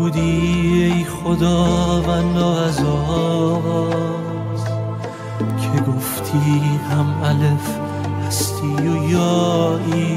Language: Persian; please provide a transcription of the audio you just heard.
بودی ای خدا و از آغاز که گفتی هم الف هستی و یایی